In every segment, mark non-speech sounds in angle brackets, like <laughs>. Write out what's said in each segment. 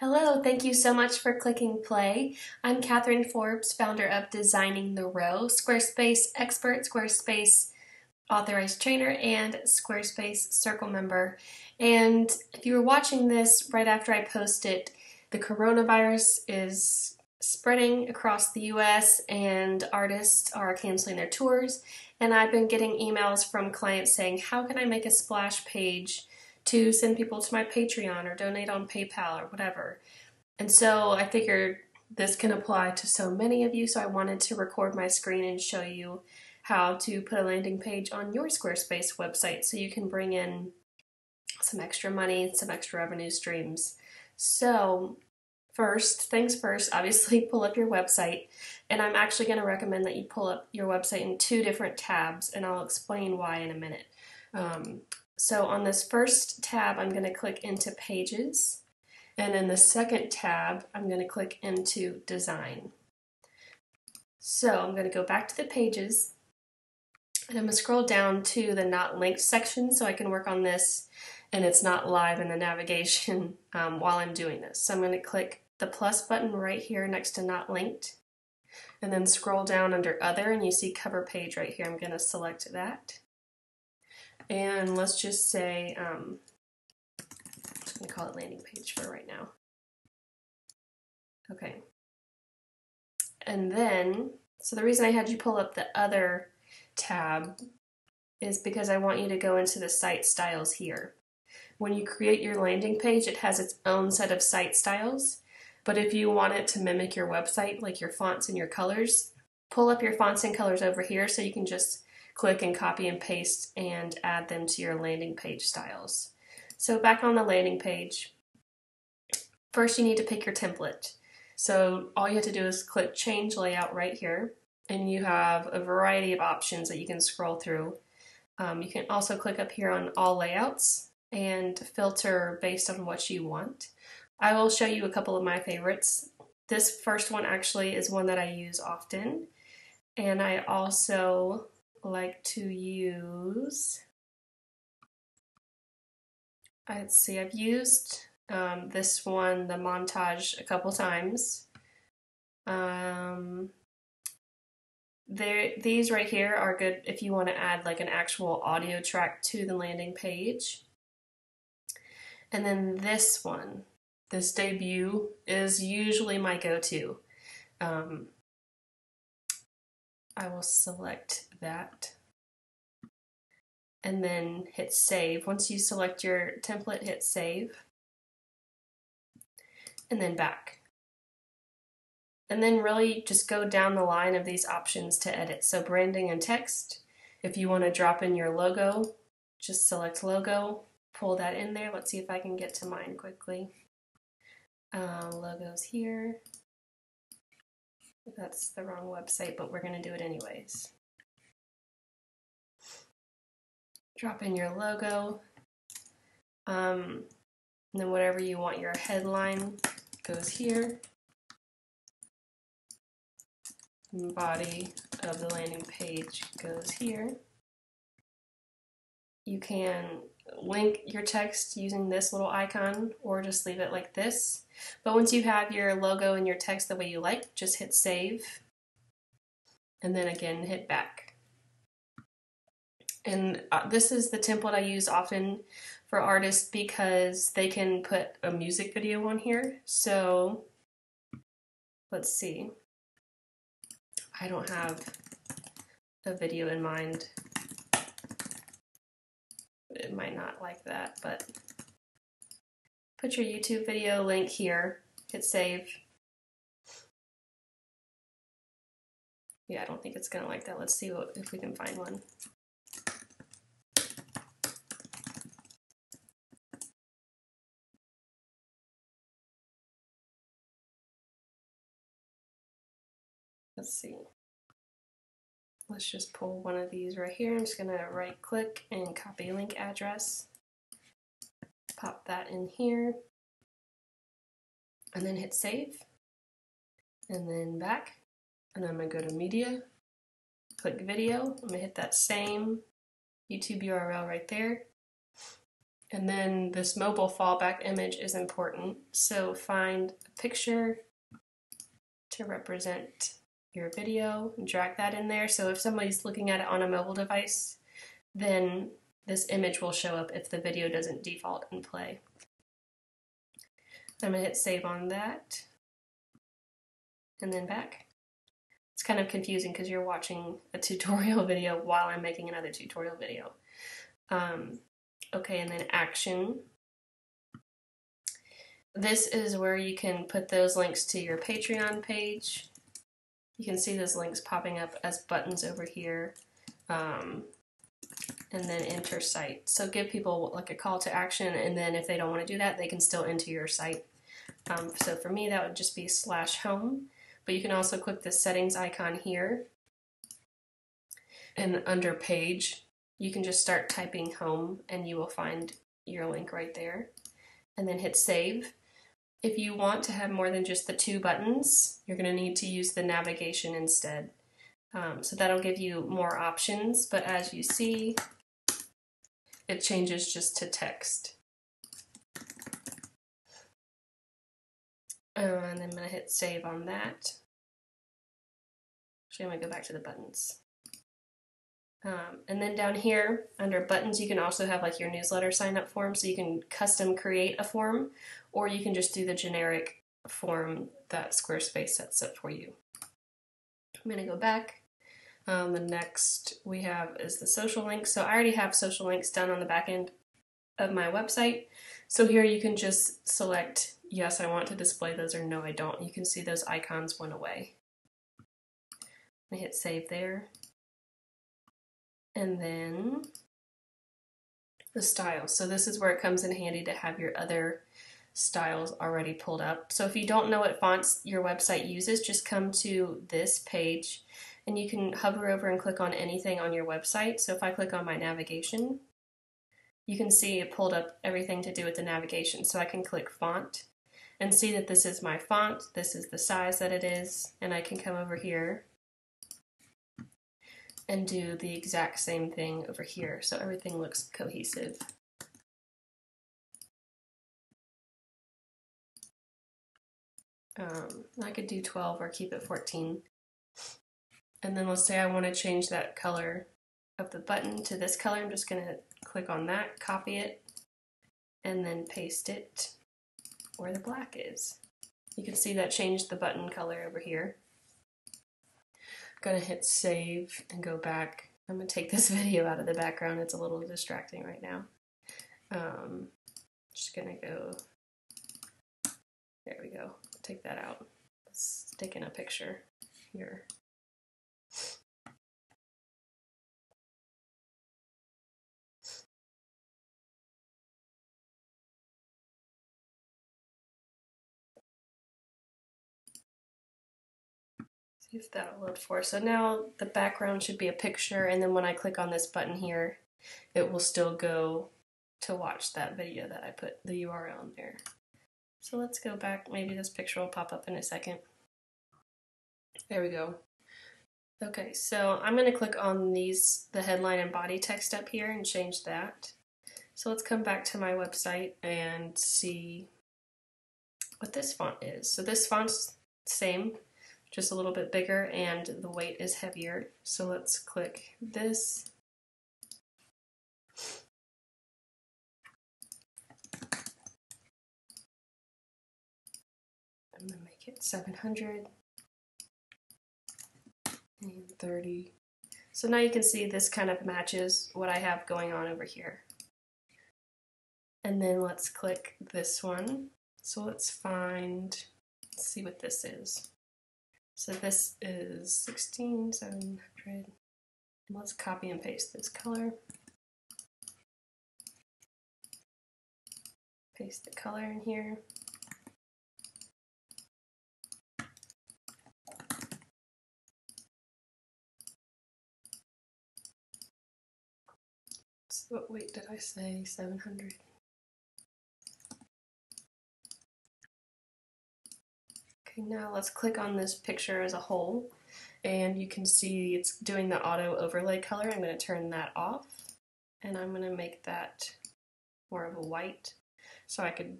Hello, thank you so much for clicking play. I'm Katherine Forbes, founder of Designing the Row, Squarespace expert, Squarespace authorized trainer, and Squarespace circle member. And if you were watching this right after I posted, the coronavirus is spreading across the US and artists are canceling their tours. And I've been getting emails from clients saying, How can I make a splash page? To send people to my Patreon or donate on PayPal or whatever. And so I figured this can apply to so many of you, so I wanted to record my screen and show you how to put a landing page on your Squarespace website so you can bring in some extra money, some extra revenue streams. So, first things first, <laughs> obviously pull up your website. And I'm actually going to recommend that you pull up your website in two different tabs, and I'll explain why in a minute. Um, so on this first tab, I'm going to click into Pages. And in the second tab, I'm going to click into Design. So I'm going to go back to the Pages. And I'm going to scroll down to the Not Linked section so I can work on this and it's not live in the navigation <laughs> um, while I'm doing this. So I'm going to click the plus button right here next to Not Linked and then scroll down under Other and you see Cover Page right here. I'm going to select that. And let's just say, um, I'm going to call it landing page for right now. Okay. And then, so the reason I had you pull up the other tab is because I want you to go into the site styles here. When you create your landing page, it has its own set of site styles. But if you want it to mimic your website, like your fonts and your colors, pull up your fonts and colors over here so you can just click and copy and paste and add them to your landing page styles. So back on the landing page, first you need to pick your template. So all you have to do is click change layout right here and you have a variety of options that you can scroll through. Um, you can also click up here on all layouts and filter based on what you want. I will show you a couple of my favorites. This first one actually is one that I use often and I also like to use, let's see, I've used um, this one, the montage, a couple times. Um, there, these right here are good if you want to add like an actual audio track to the landing page. And then this one, this debut, is usually my go-to. Um, I will select that and then hit save. Once you select your template, hit save and then back. And then really just go down the line of these options to edit. So branding and text, if you want to drop in your logo, just select logo, pull that in there. Let's see if I can get to mine quickly. Uh, logos here. That's the wrong website, but we're going to do it anyways. Drop in your logo. Um, and then whatever you want your headline goes here. Body of the landing page goes here. You can link your text using this little icon or just leave it like this. But once you have your logo and your text the way you like, just hit save and then again hit back. And uh, this is the template I use often for artists because they can put a music video on here. So let's see. I don't have a video in mind it might not like that, but put your YouTube video link here, hit save. Yeah, I don't think it's gonna like that. Let's see what, if we can find one. Let's see let's just pull one of these right here. I'm just to right click and copy link address. Pop that in here. And then hit save. And then back. And I'm to go to media. Click video. I'm to hit that same YouTube URL right there. And then this mobile fallback image is important. So find a picture to represent your video and drag that in there. So if somebody's looking at it on a mobile device, then this image will show up if the video doesn't default and play. I'm going to hit save on that and then back. It's kind of confusing because you're watching a <laughs> tutorial video while I'm making another tutorial video. Um, okay, and then action. This is where you can put those links to your Patreon page. You can see those links popping up as buttons over here. Um, and then enter site. So give people like a call to action, and then if they don't want to do that, they can still enter your site. Um, so for me, that would just be slash home, but you can also click the settings icon here. And under page, you can just start typing home and you will find your link right there. And then hit save. If you want to have more than just the two buttons, you're going to need to use the navigation instead. Um, so that'll give you more options, but as you see, it changes just to text. Uh, and I'm going to hit save on that. Actually, I'm going to go back to the buttons. Um, and then down here under buttons, you can also have like your newsletter sign up form. So you can custom create a form or you can just do the generic form that Squarespace sets up for you. I'm going to go back. Um, the next we have is the social links. So I already have social links done on the back end of my website. So here you can just select yes, I want to display those or no, I don't. You can see those icons went away. I hit save there. And then the styles. So this is where it comes in handy to have your other styles already pulled up. So if you don't know what fonts your website uses, just come to this page and you can hover over and click on anything on your website. So if I click on my navigation, you can see it pulled up everything to do with the navigation. So I can click font and see that this is my font, this is the size that it is, and I can come over here and do the exact same thing over here. So everything looks cohesive. Um, I could do 12 or keep it 14. And then let's say I want to change that color of the button to this color. I'm just going to click on that, copy it, and then paste it where the black is. You can see that changed the button color over here. I'm going to hit save and go back. I'm going to take this <laughs> video out of the background. It's a little distracting right now. Um, just going to go, there we go, take that out. Let's stick in a picture here. If that'll load for. So now the background should be a picture, and then when I click on this button here, it will still go to watch that video that I put the URL in there. So let's go back. Maybe this picture will pop up in a second. There we go. Okay, so I'm going to click on these, the headline and body text up here and change that. So let's come back to my website and see what this font is. So this font's same, just a little bit bigger and the weight is heavier. So let's click this. I'm gonna make it 700 and 30. So now you can see this kind of matches what I have going on over here. And then let's click this one. So let's find, let's see what this is. So this is 16700. Let's copy and paste this color. Paste the color in here. So wait, did I say 700? Okay, now let's click on this picture as a whole and you can see it's doing the auto overlay color. I'm going to turn that off and I'm going to make that more of a white. So I could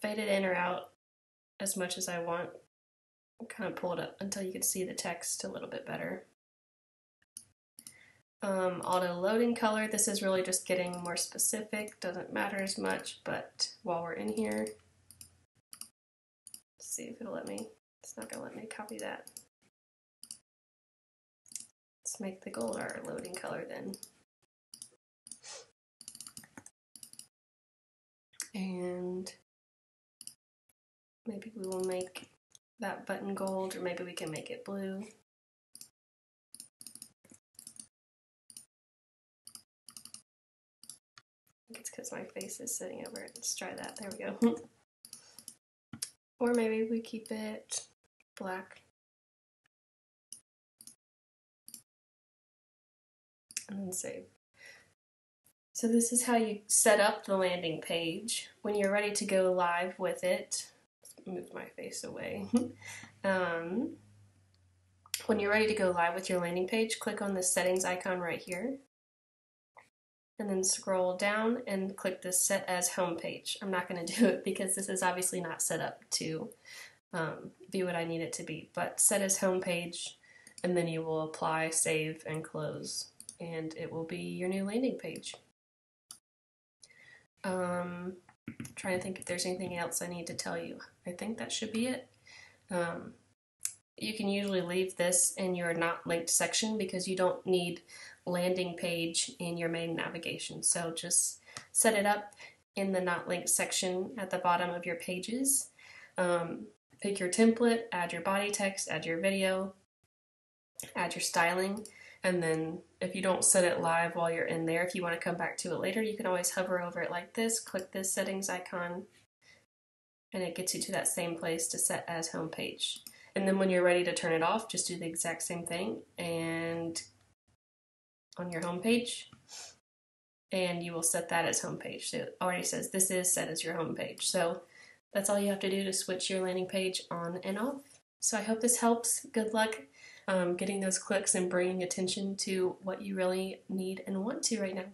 fade it in or out as much as I want. Kind of pull it up until you can see the text a little bit better. Um, auto loading color, this is really just getting more specific, doesn't matter as much, but while we're in here, see if it'll let me, it's not gonna let me copy that. Let's make the gold our loading color then. And maybe we will make that button gold or maybe we can make it blue. I think it's because my face is sitting over it. Let's try that. There we go. <laughs> or maybe we keep it black. And then save. So this is how you set up the landing page. When you're ready to go live with it, move my face away. um, when you're ready to go live with your landing page, click on the settings icon right here and then scroll down and click the set as home page. I'm not going <laughs> to do it because this is obviously not set up to um, be what I need it to be, but set as home page and then you will apply, save, and close and it will be your new landing page. Um, trying to think if there's anything else I need to tell you. I think that should be it. Um, you can usually leave this in your not linked section because you don't need landing page in your main navigation. So just set it up in the not linked section at the bottom of your pages. Um, pick your template, add your body text, add your video, add your styling, and then if you don't set it live while you're in there, if you want to come back to it later, you can always hover over it like this, click this settings icon, and it gets you to that same place to set as home page. And then when you're ready to turn it off, just do the exact same thing and on your home page and you will set that as home page. So it already says this is set as your home page. So that's all you have to do to switch your landing page on and off. So I hope this helps. Good luck um, getting those clicks and bringing attention to what you really need and want to right now.